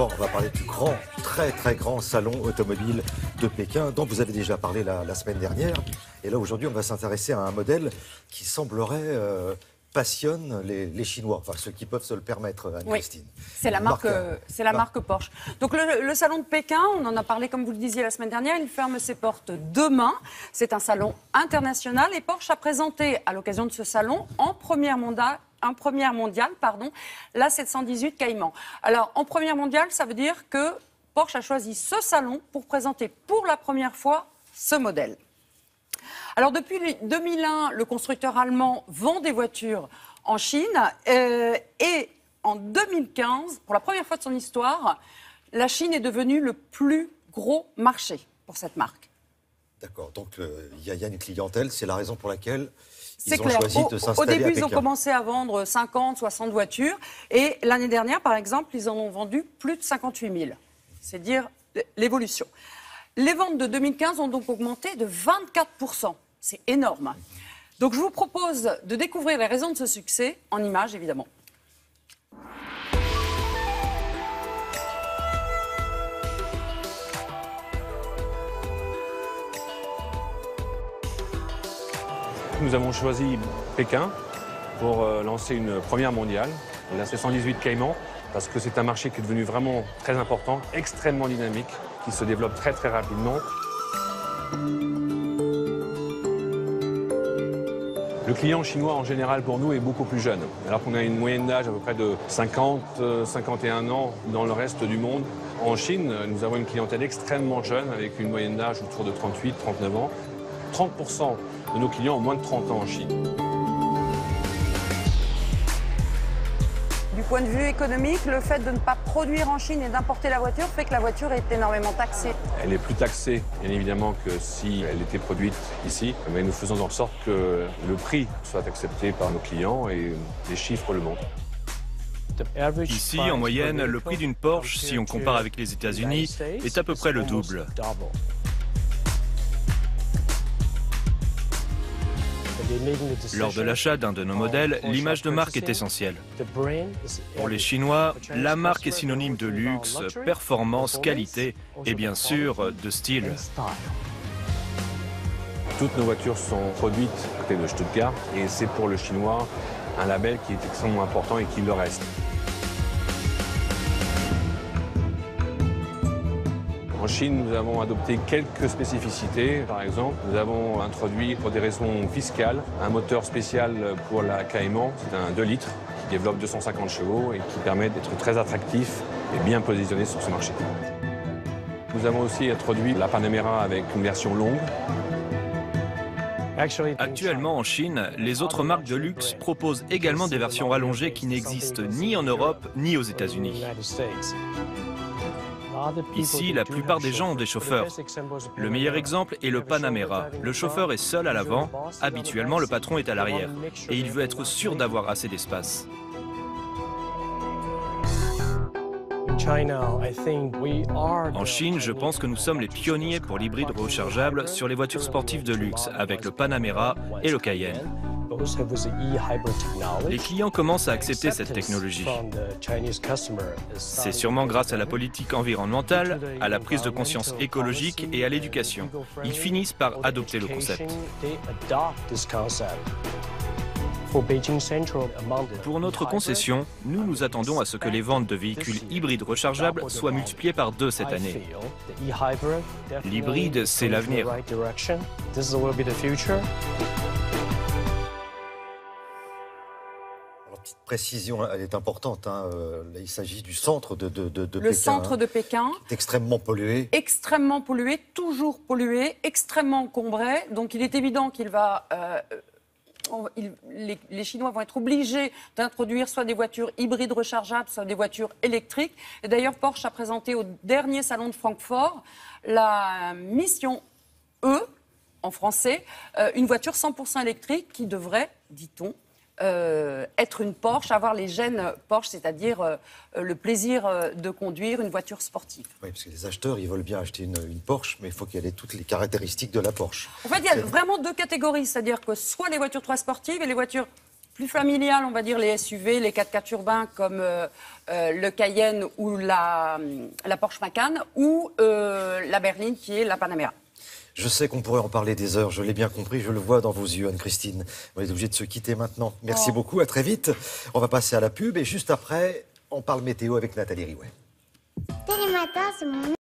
d'abord, on va parler du grand, très très grand salon automobile de Pékin dont vous avez déjà parlé la, semaine dernière. Et là, aujourd'hui, on va s'intéresser à un modèle qui semblerait euh, passionne les, Chinois, enfin ceux qui peuvent se le permettre, Anne-Christine. c'est la, marque, c'est la marque Porsche. Donc le, salon de Pékin, on en a parlé comme vous le disiez la semaine dernière, il ferme ses portes demain. C'est un salon international et Porsche a présenté à l'occasion de ce salon en première mondiale en première mondiale, pardon, la 718 Cayman. Alors, en première mondiale, ça veut dire que Porsche a choisi ce salon pour présenter pour la première fois ce modèle. Alors depuis 2001, le constructeur allemand vend des voitures en Chine euh, et en 2015, pour la première fois de son histoire, la Chine est devenue le plus gros marché pour cette marque. D'accord, donc euh, il y, a une clientèle, c'est la raison pour laquelle de s'installer Au début, ils ont commencé à vendre 50, 60 voitures et l'année dernière, par exemple, ils en ont vendu plus de 58 000. C'est dire l'évolution. Les ventes de 2015 ont donc augmenté de 24%. C'est énorme. Donc je vous propose de découvrir les raisons de ce succès en images, évidemment. Nous avons choisi Pékin pour euh, lancer une première mondiale, la 718 Cayman, parce que c'est un marché qui est devenu vraiment très important, extrêmement dynamique, qui se développe très très rapidement. Le client chinois en général pour nous est beaucoup plus jeune, alors qu'on a une moyenne d'âge à peu près de 50, 51 euh, ans dans le reste du monde. En Chine, nous avons une clientèle extrêmement jeune avec une moyenne d'âge autour de 38, 39 ans. 30% de nos clients ont moins de 30 ans en Chine. point de vue économique, le fait de ne pas produire en Chine et d'importer la voiture fait que la voiture est énormément taxée. Elle est plus taxée, bien évidemment, que si elle était produite ici. Mais nous faisons en sorte que le prix soit accepté par nos clients et les chiffres le montrent. Ici, en moyenne, le prix d'une Porsche, si on compare avec les États-Unis, est à peu près le double. Lors de l'achat d'un de nos modèles, l'image de marque est essentielle. Pour les Chinois, la marque est synonyme de luxe, performance, qualité et bien sûr de style. Toutes nos voitures sont produites côté de Stuttgart et c'est pour le Chinois un label qui est extrêmement important et qui le reste. En Chine, nous avons adopté quelques spécificités. Par exemple, nous avons introduit, pour des raisons fiscales, un moteur spécial pour la Cayman. C'est un 2 litres qui développe 250 chevaux et qui permet d'être très attractif et bien positionné sur ce marché. Nous avons aussi introduit la Panamera avec une version longue. Actuellement en Chine, les autres marques de luxe proposent également des versions allongées qui n'existent ni en Europe ni aux États-Unis. Ici, la plupart des gens ont des chauffeurs. Le meilleur exemple est le Panamera. Le chauffeur est seul à l'avant. Habituellement, le patron est à l'arrière. Et il veut être sûr d'avoir assez d'espace. En Chine, je pense que nous sommes les pionniers pour l'hybride rechargeable sur les voitures sportives de luxe avec le Panamera et le Cayenne. Les clients commencent à accepter cette technologie. C'est sûrement grâce à la politique environnementale, à la prise de conscience écologique et à l'éducation. Ils finissent par adopter le concept. Pour notre concession, nous nous attendons à ce que les ventes de véhicules hybrides rechargeables soient multipliées par deux cette année. L'hybride, c'est l'avenir précision, elle est importante. Hein, euh, il s'agit du centre de, de, de, Le centre de Pékin. extrêmement pollué. Extrêmement pollué, toujours pollué, extrêmement encombré. Donc il est évident qu'il va. Euh, les, Chinois vont être obligés d'introduire soit des voitures hybrides rechargeables, soit des voitures électriques. Et d'ailleurs, Porsche a présenté au dernier salon de Francfort la mission E, en français, euh, une voiture 100% électrique qui devrait, dit-on, euh, être une Porsche, avoir les gènes Porsche, c'est-à-dire euh, le plaisir euh, de conduire une voiture sportive. Oui, parce que les acheteurs, ils veulent bien acheter une, Porsche, mais il faut qu'elle ait toutes les caractéristiques de la Porsche. En fait, il y a vraiment deux catégories, c'est-à-dire que soit les voitures très sportives et les voitures plus familiales, on va dire les SUV, les 4x4 urbains comme le Cayenne ou la, la Porsche Macan, ou la berline qui est la Panamera. Je sais qu'on pourrait en parler des heures, je l'ai bien compris, je le vois dans vos yeux, Anne-Christine. On est obligé de se quitter maintenant. Merci oh. beaucoup, à très vite. On va passer à la pub et juste après, on parle météo avec Nathalie Riouet.